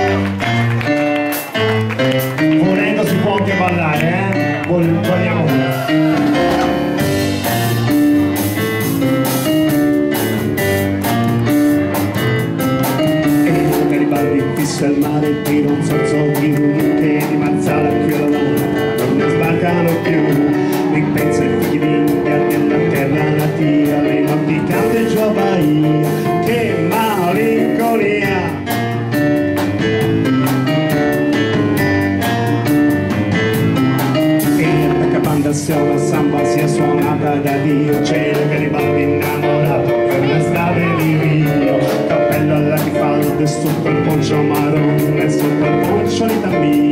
Volendo si la capanda se la samba sia suonata da Dio C'è il Garibaldi innamorato per le di Rio. Cappello alla rifalde sotto il poncio marrone Sotto il poncio di Tamì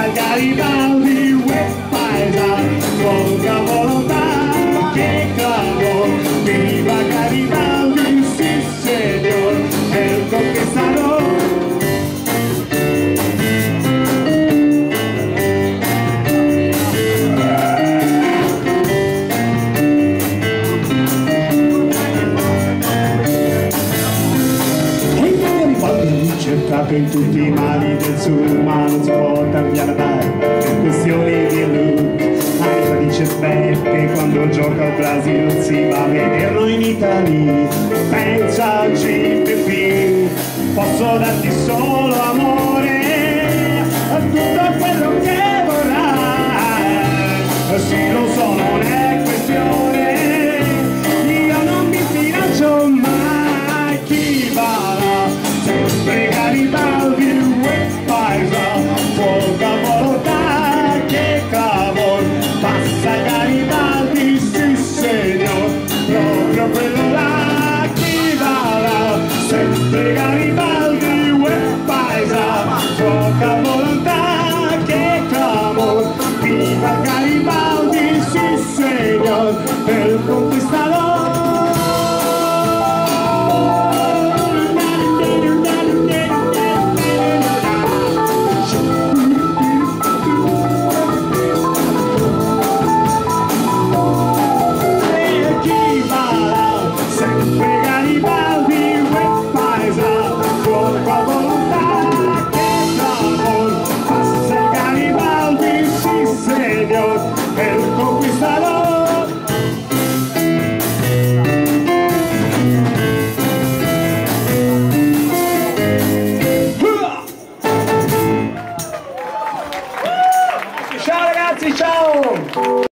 Passa Garibaldi Uè paesa Poca volontà Che clamor Viva Garibaldi conquistador E il Garibaldi cercato in tutti i mali del suo ma per questioni di look Anita dice Beppe quando gioca al non si va a vederlo in Italia. Pensa al GPP posso darti solo amore Garibaldi uè paesa poca volontà che cavolo viva Garibaldi